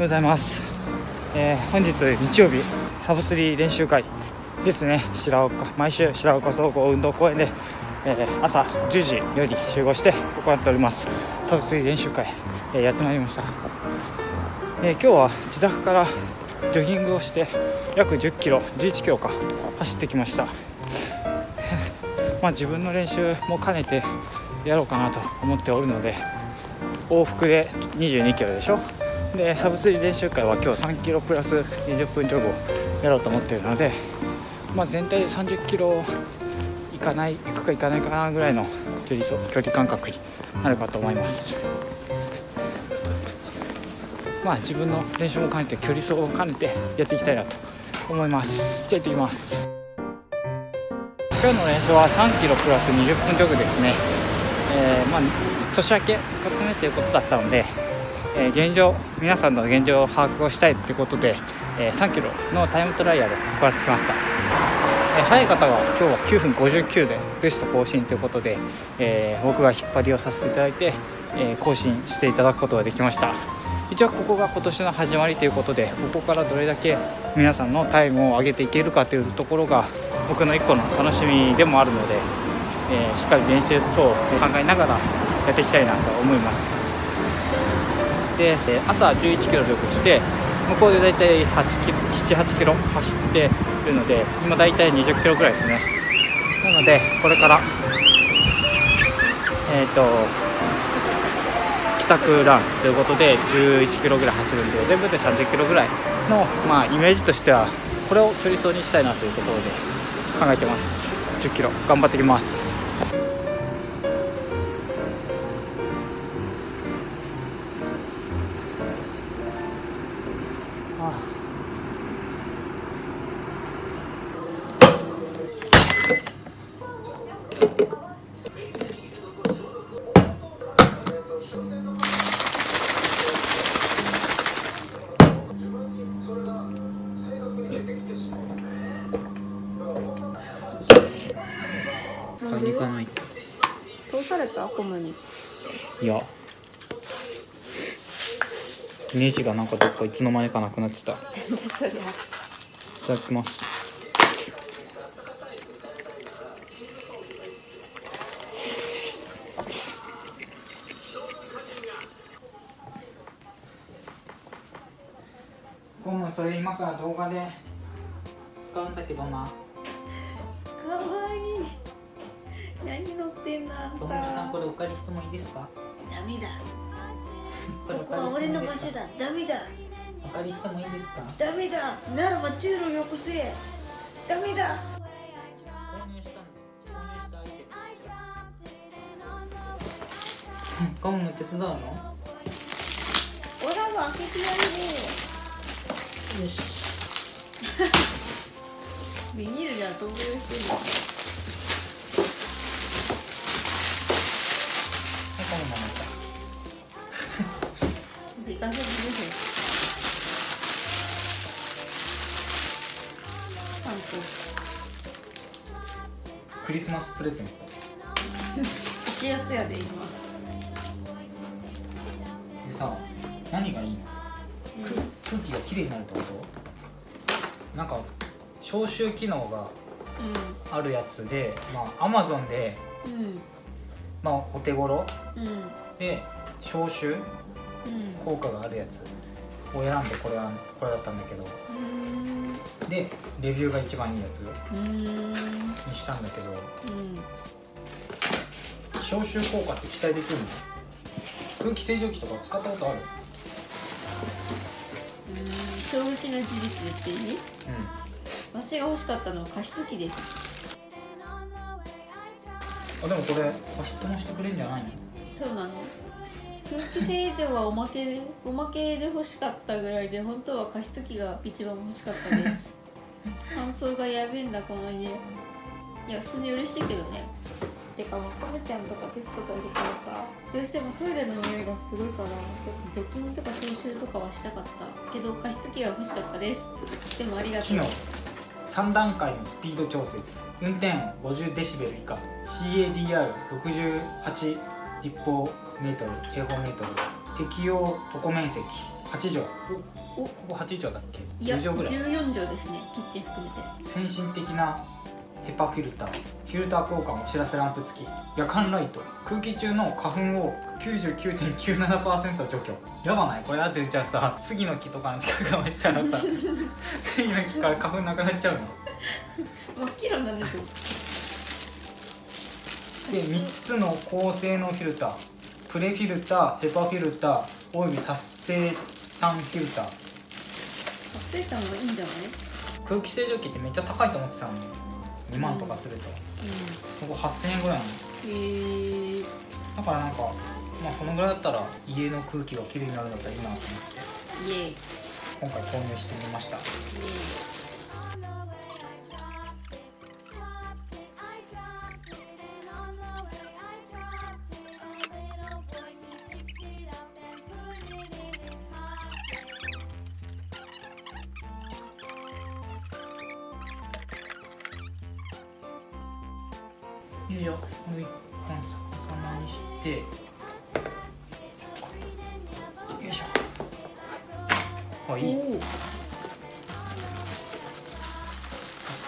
ございます、えー本日日曜日サブスリー練習会ですね。白岡毎週白岡総合運動公園で、えー朝10時より集合して行っております。サブスリー練習会、えーやってまいりました、えー今日は自宅からジョギングをして約10キロ11キロか走ってきました。まあ自分の練習も兼ねてやろうかなと思っておるので往復で22キロでしょ？でサブスリー練習会は今日3キロプラス20分ジョグをやろうと思っているので、まあ、全体で30キロいかない行くか行かないかなぐらいの距離距離感覚になるかと思います。まあ自分の練習も兼ねて距離走を兼ねてやっていきたいなと思います。じゃあ行ってきます。今日の練習は3キロプラス20分ジョグですね。えーまあ年明け2つ目ということだったので、え現状皆さんの現状を把握をしたいということで、え3キロのタイムトライアルを行ってきました、え早い方は今日は9分59でベスト更新ということで、え僕が引っ張りをさせていただいて、え更新していただくことができました。一応ここが今年の始まりということでここからどれだけ皆さんのタイムを上げていけるかというところが僕の一個の楽しみでもあるので、えしっかり練習等を考えながらやっていきたいなと思います。で朝11キロジョグして向こうで大体78キロ走ってるので今大体20キロぐらいですね。なのでこれからえっ、と帰宅ランということで11キロぐらい走るんで全部で30キロぐらいの、まあ、イメージとしてはこれを距離走にしたいなというところで考えてます。10キロ頑張ってきます。通された？コムに。いや。ネジがなんかどっかいつの間にかなくなってた。いそれ？ただきます。ゴムそれ今から動画で使うんだけどな何乗ってんのあんゴムさんこれお借りしてもいいですか？ダメだ。こ れここは俺の場所だ。ダメだ。お借りしてもいいですか？ダメだ。ならば中路よこせ。ダメだ。購入したんです。購入したアイテムゴム手伝うのよ俺は開けてやるしねビニールじゃ飛ぶよしてるクリスマスプレゼント。ツ7月やで今。でさ何がいい？の、く空気がきれいになるってことなんか消臭機能があるやつでまあアマゾンでうん。うんまあお手頃うん。で消臭うん。効果があるやつを選んでこれはこれだったんだけどでレビューが一番いいやつうん。にしたんだけど。うん。消臭効果って期待できるの？空気清浄機とか使ったことある？衝撃の事実言っていい？うん。私が欲しかったのは加湿器です。あでもこれ加湿もしてくれんじゃないの？そうなの。空気清浄はおまけでおまけで欲しかったぐらいで本当は加湿器が一番欲しかったです乾燥がやべえんだこの家。いや普通に嬉しいけどね。てかもうコムちゃんとかテストとか入れたらさどうしてもトイレの匂いがすごいから除菌とか消臭とかはしたかった。けど加湿器は欲しかったです。でもありがとう。機能3段階のスピード調節。運転音50デシベル以下。CADR68 立方メートル平方メートル。適用床面積8畳おここ8畳だっけ？いや10畳ぐらい。14畳ですねキッチン含めて。先進的なヘパフィルター。フィルター交換お知らせランプ付き。夜間ライト。空気中の花粉を99.97%除去。やばない？これだってじゃあさ杉の木とかの近くまでしたらさ 杉の木から花粉なくなっちゃうの？真っ黄色なんですよ。で3つの高性能フィルター。プレフィルターヘパフィルターおよび脱臭炭フィルター。達成感はいいんじゃない？空気清浄機ってめっちゃ高いと思ってたのに。2万とかすると、そこ8000円ぐらいなの。うんへえだからなんかまあそのぐらいだったら家の空気がきれいになるんだったらいいなと思って。イエーイ。イエ今回購入してみました。ーイあいい。パ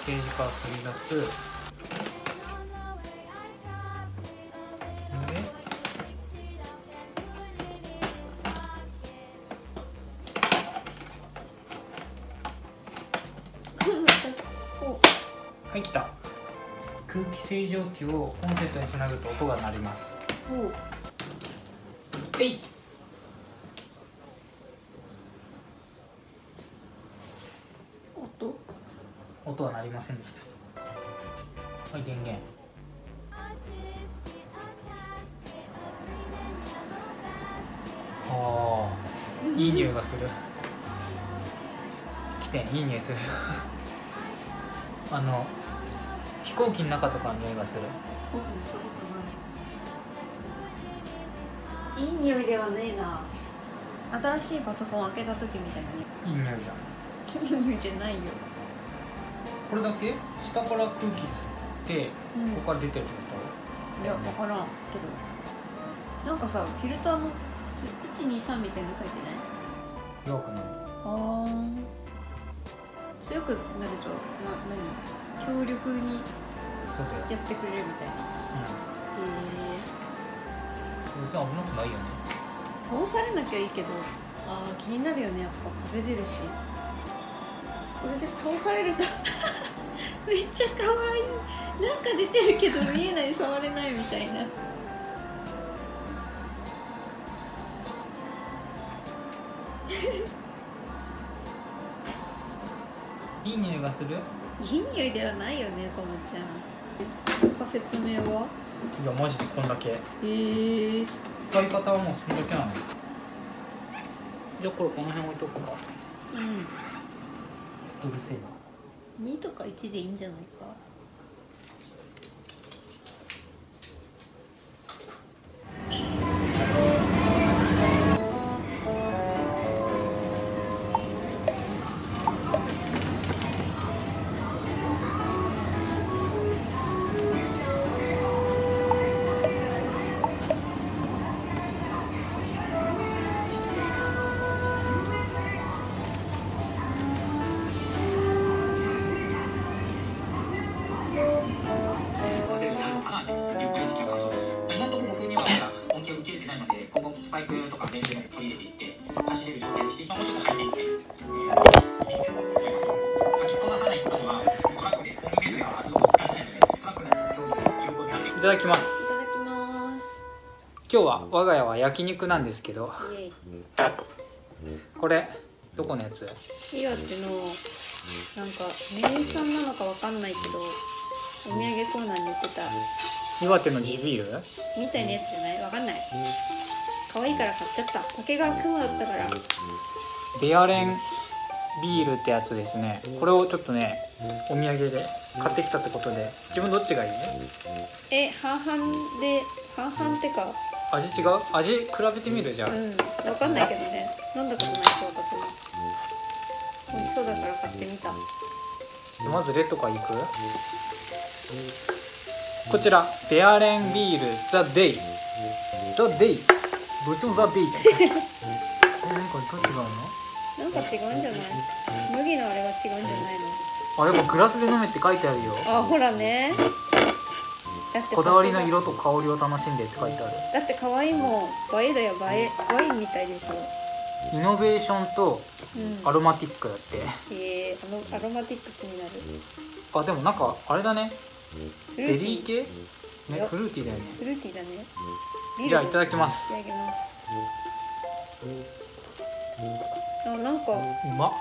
ッケージから取り出す。はい来た。空気清浄機をコンセントにつなぐと音が鳴ります。お。えい音は鳴りませんでしたはい電源ああいい匂いがする。来てんいい匂いする。あの飛行機の中とかの匂いがする。いい匂いではねえな。新しいパソコンを開けた時みたいないい匂いじゃん。いい匂いじゃないよこれだけ？下から空気吸ってうん。ここから出てるってこいや分からんけど。なんかさフィルターの123みたいなの書いてない？と弱くな。るあ強くなるとな何？強力にやってくれるみたいな。うん。へ別に危なくないよね。え通されなきゃいいけど。あー気になるよね。やっぱ風出るし。これで通されると。めっちゃ可愛いなんか出てるけど見えない触れないみたいな。いい匂いがする？いい匂いではないよねともちゃん。他説明は？いやマジでこんだけ。へえ。使い方はもうそれだけなの？じゃあこれこの辺置いとくかうんストルセーバー2とか1でいいんじゃないか。ただきます。いただきます。今日は我が家は焼肉なんですけどイエイ。これどこのやつ？岩手のなんか名産なのかわかんないけどお土産コーナーに売ってた。岩手の地ビール？みたいなやつじゃない？わかんない。可愛いから買っちゃった。竹が雲だったから。ベアレンビールってやつですね。これをちょっとねお土産で買ってきたってことで自分どっちがいい？え半々で半々ってか。味違う？味比べてみるじゃあ、うん。わかんないけどね。飲んだことないし私も美味しそうだから買ってみた。まずレとかいく？こちらベアレンビールザ・デイ。ザ・デイ。どっちもザ・デイじゃん。えなんかどう違うの？なんか違うんじゃない？麦のあれが違うんじゃないの？あやっぱグラスで飲めって書いてあるよ。あほらね。だってこだわりの色と香りを楽しんでって書いてある。だって可愛いもん映えだよ映え。ワインみたいでしょ。イノベーションとうん。アロマティックだって。えー、あのアロマティックスになる。あでもなんかあれだね。フベリー系？ねよ。フルーティーだよね。フルーティーだね。じゃあいただききます。いただきますあなんかうまっ。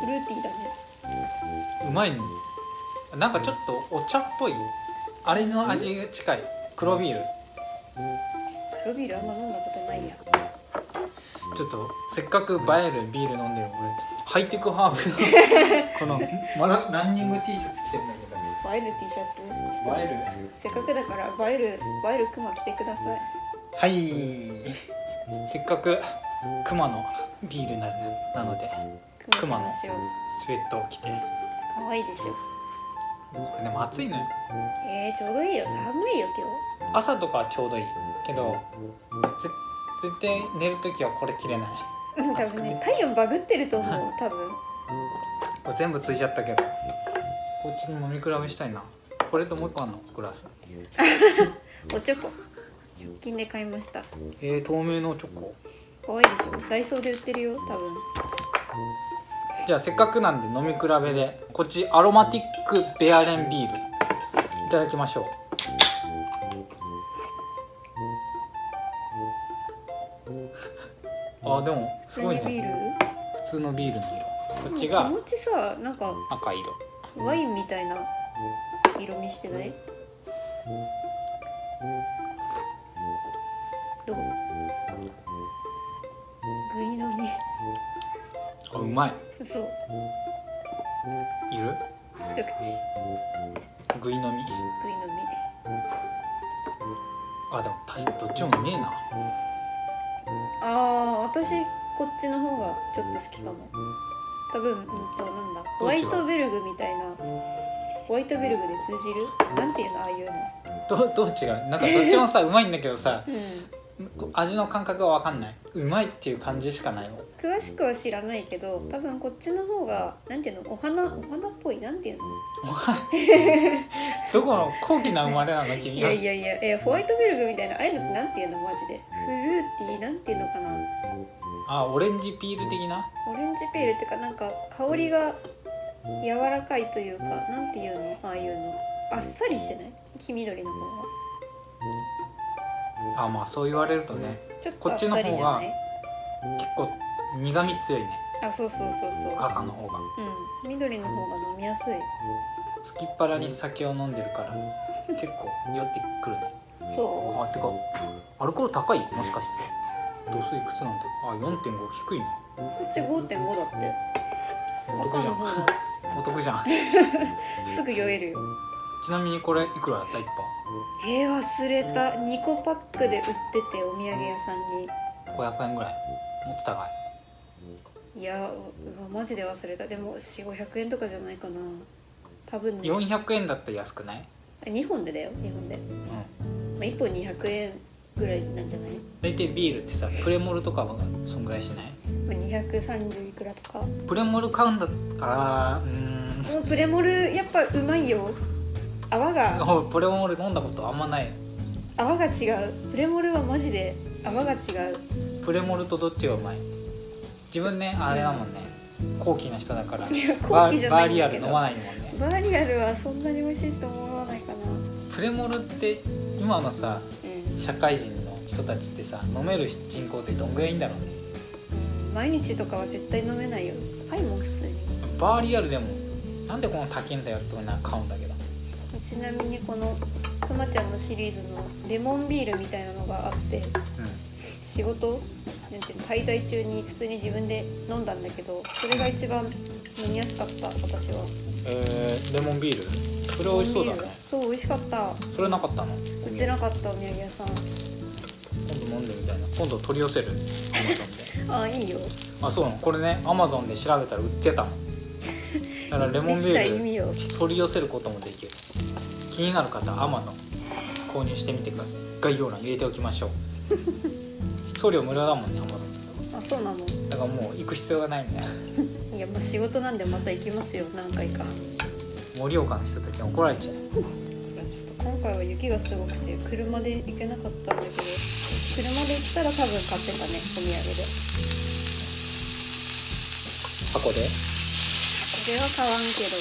フルーティーだね。うまいね。なんかちょっとお茶っぽい。あれの味が近い。黒ビール。黒ビールあんま飲んだことないや。ちょっとせっかく映えるビール飲んでる俺ハイテクハーフの このまだランニング T シャツ着てるんだけ映える T シャツど映えせっかくだから映える映えるクマ着てください。るはい。せっかく熊のビールななのでクマ着ましょうスウェットを着て。可愛いでしょ。これでも暑いのよ。えー、ちょうどいいよ。寒いよ今朝とかはちょうどいいけどぜ絶対寝る時はこれ着れない。多分ね体温バグってると思う 多分。これ全部ついちゃったけどこっちの飲み比べしたいな。これともう一個あんの？グラス。おチョコ。1均で買いました。えー、透明のチョコ可愛いでしょ？ダイソーで売ってるよ多分。じゃあせっかくなんで飲み比べでこっちアロマティックベアレンビール。いただきましょう。あでもすごい普通にビーねル？普通のビールの色。こっちが気持ちさなんか赤色。ワインみたいな黄色みしてない？まい。そう。いる？一口。グイ飲み。グイ飲み。あでも確かにどっちもうめえな。ああ私こっちの方がちょっと好きかも。多分うんとなんだホワイトベルグみたいな。ホワイトベルグで通じる？なんていうのああいうの。どどう違うなんかどっちもさうまいんだけどさ。うん。味の感覚が分かんない。うまいっていう感じしかないもん詳しくは知らないけど多分こっちの方がなんていうのお花お花っぽいなんていうの？どこの高貴な生まれなの君は？いやいやいやえホワイトベルグみたいなああいうのってなんていうの？マジで。フルーティーなんていうのかな？あオレンジピール的な？オレンジペールっていうかなんか香りが柔らかいというかなんていうの？ああいうの。あっさりしてない？黄緑の方は。あまあそう言われるとねちょっことっちの方が結構苦味強いね。あそうそうそうそう。赤の方が。うん。緑の方が飲みやすい。すきっ腹に酒を飲んでるから結構酔ってくるね。そあてかアルコール高い？もしかして。度数いくつなんだ？あ4.5低いね。うち5.5だって。お得じゃん。赤の方が。お得じゃん。すぐ酔えるよ。ちなみにこれいくらだった？一えー、忘れた。2個パックで売っててお土産屋さんに。本500円ぐらい。もっと高いいやうわマジで忘れた。でも4500円とかじゃないかな。多分ね。400円だったら安くない？2本でだよ。2本で、うん。まあ、1本200円ぐらいなんじゃない、大体ビールってさプレモルとかはそんぐらいしない？まあ、230いくらとか。プレモル買うんだあーうーん。もうプレモルやっぱうまいよ。泡が。俺プレモル飲んだことあんまない。泡が違う。プレモルはマジで泡が違う。プレモルとどっちがうまい？自分ねあれだもんね。高貴な人だから。いやバーリアル飲まないもんね。バーリアルはそんなに美味しいと思わないかな。プレモルって今のさうん。社会人の人たちってさ飲める人口ってどんぐらいいんだろうね。毎日とかは絶対飲めないよ。高いもん普通に。バーリアルでもなんでこの高いんだよって俺なんか買うんだけど。ちなみにこのくまちゃんのシリーズのレモンビールみたいなのがあってう仕事なんていうの滞在中に普通に自分で飲んだんだけどそれが一番飲みやすかった私は。んえー、レモンビール？それ美味しそうだね。そう美味しかった。それなかったの？売ってなかったお土産屋さん。今度飲んでみたいな。今度取り寄せる？あいいよ。あそうなの？これねアマゾンで調べたら売ってたの。だからレモンビール取り寄せることもできる。気になる方アマゾン。購入してみてください。概要欄入れておきましょう 送料無料だ。もんねあそうなの？だからもう行く必要がないんだよいやまあ仕事なんでまた行きますよ。何回か。盛岡の人たちに怒られちゃう。ちょっと今回は雪がすごくて車で行けなかったんだけど車で行ったら多分買ってたねお土産で。箱で？これは買わんけど